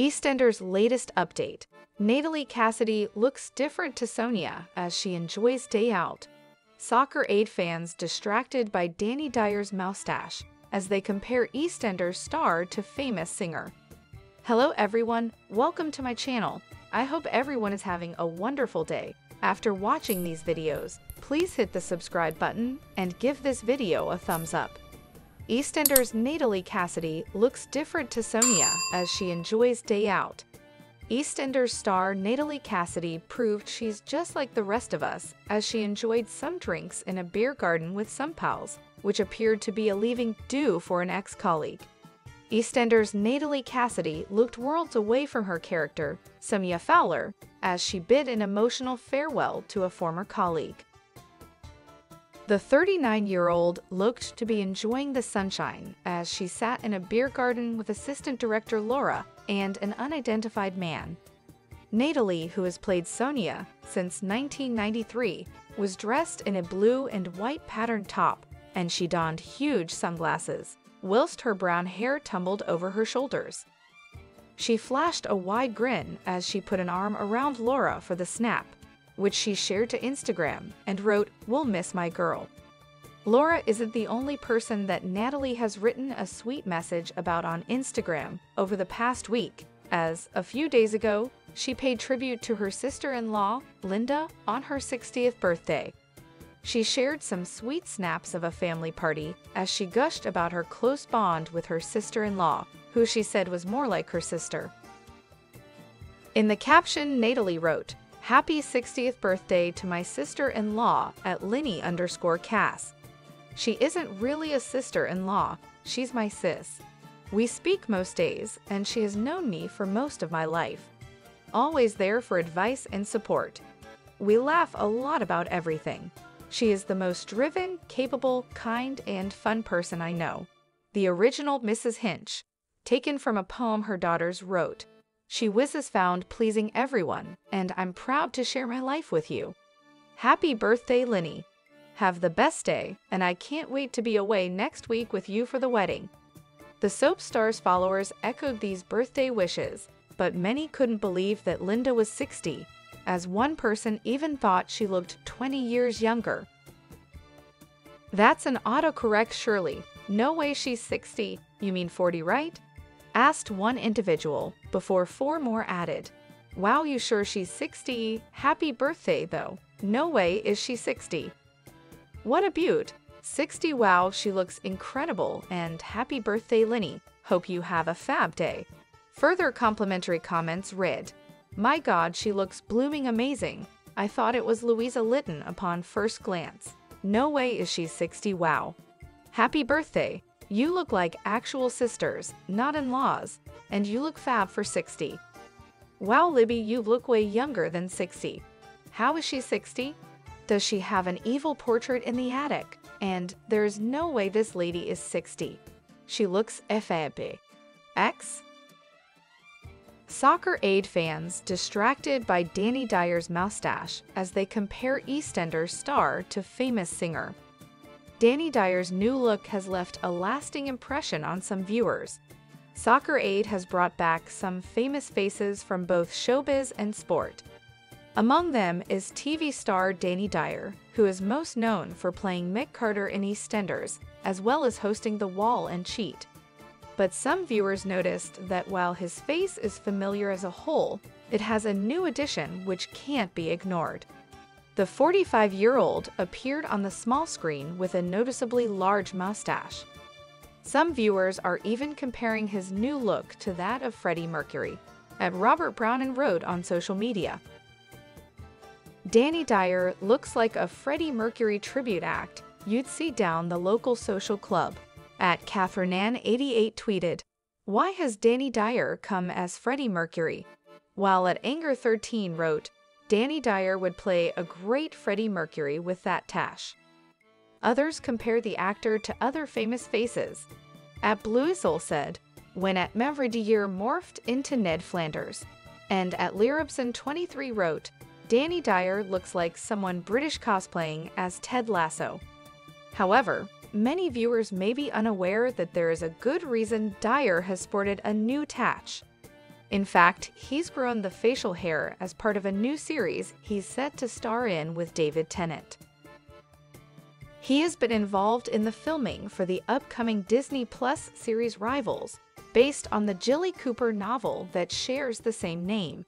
EastEnders' latest update. Natalie Cassidy looks different to Sonia as she enjoys day out. Soccer Aid fans distracted by Danny Dyer's moustache as they compare EastEnders star to famous singer. Hello everyone, welcome to my channel. I hope everyone is having a wonderful day. After watching these videos, please hit the subscribe button and give this video a thumbs up. EastEnders' Natalie Cassidy looks different to Sonia as she enjoys day out. EastEnders star Natalie Cassidy proved she's just like the rest of us as she enjoyed some drinks in a beer garden with some pals, which appeared to be a leaving due for an ex-colleague. EastEnders' Natalie Cassidy looked worlds away from her character, Sonia Fowler, as she bid an emotional farewell to a former colleague. The 39-year-old looked to be enjoying the sunshine as she sat in a beer garden with assistant director Laura and an unidentified man. Natalie, who has played Sonia since 1993, was dressed in a blue and white patterned top, and she donned huge sunglasses, whilst her brown hair tumbled over her shoulders. She flashed a wide grin as she put an arm around Laura for the snap, which she shared to Instagram and wrote, We'll miss my girl. Laura isn't the only person that Natalie has written a sweet message about on Instagram over the past week, as a few days ago, she paid tribute to her sister in law, Linda, on her 60th birthday. She shared some sweet snaps of a family party as she gushed about her close bond with her sister in law, who she said was more like her sister. In the caption, Natalie wrote, Happy 60th birthday to my sister-in-law at Linny underscore Cass. She isn't really a sister-in-law, she's my sis. We speak most days, and she has known me for most of my life. Always there for advice and support. We laugh a lot about everything. She is the most driven, capable, kind, and fun person I know. The original Mrs. Hinch, taken from a poem her daughters wrote, she whizzes found pleasing everyone, and I'm proud to share my life with you. Happy birthday, Linny. Have the best day, and I can't wait to be away next week with you for the wedding. The soap star's followers echoed these birthday wishes, but many couldn't believe that Linda was 60, as one person even thought she looked 20 years younger. That's an autocorrect, surely. No way she's 60. You mean 40, right? Asked one individual before four more added. Wow, you sure she's 60? Happy birthday, though. No way is she 60. What a beaut. 60 wow, she looks incredible, and happy birthday, Linny. Hope you have a fab day. Further complimentary comments read, My god, she looks blooming amazing. I thought it was Louisa Lytton upon first glance. No way is she 60 wow. Happy birthday. You look like actual sisters, not in-laws, and you look fab for 60. Wow, Libby, you look way younger than 60. How is she 60? Does she have an evil portrait in the attic? And there's no way this lady is 60. She looks effable. X? Soccer Aid fans distracted by Danny Dyer's mustache as they compare EastEnders star to famous singer. Danny Dyer's new look has left a lasting impression on some viewers. Soccer Aid has brought back some famous faces from both showbiz and sport. Among them is TV star Danny Dyer, who is most known for playing Mick Carter in EastEnders, as well as hosting The Wall and Cheat. But some viewers noticed that while his face is familiar as a whole, it has a new addition which can't be ignored. The 45 year old appeared on the small screen with a noticeably large mustache. Some viewers are even comparing his new look to that of Freddie Mercury, at Robert Brown and wrote on social media. Danny Dyer looks like a Freddie Mercury tribute act you'd see down the local social club. At Catherineann88 tweeted, Why has Danny Dyer come as Freddie Mercury? While at Anger13 wrote, Danny Dyer would play a great Freddie Mercury with that tash. Others compare the actor to other famous faces. At Blueisel said, when at Mavridier morphed into Ned Flanders. And at Liribson23 wrote, Danny Dyer looks like someone British cosplaying as Ted Lasso. However, many viewers may be unaware that there is a good reason Dyer has sported a new tatch. In fact, he's grown the facial hair as part of a new series he's set to star in with David Tennant. He has been involved in the filming for the upcoming Disney Plus series Rivals, based on the Jilly Cooper novel that shares the same name.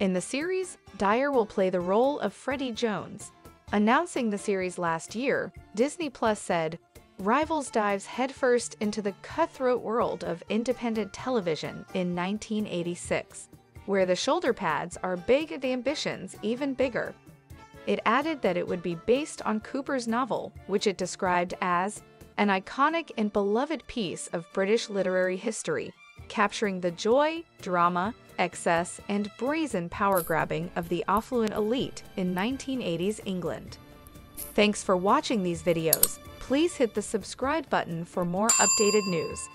In the series, Dyer will play the role of Freddie Jones. Announcing the series last year, Disney Plus said, Rivals dives headfirst into the cutthroat world of independent television in 1986, where the shoulder pads are big and the ambitions even bigger. It added that it would be based on Cooper's novel, which it described as an iconic and beloved piece of British literary history, capturing the joy, drama, excess, and brazen power grabbing of the affluent elite in 1980s England. Thanks for watching these videos. Please hit the subscribe button for more updated news.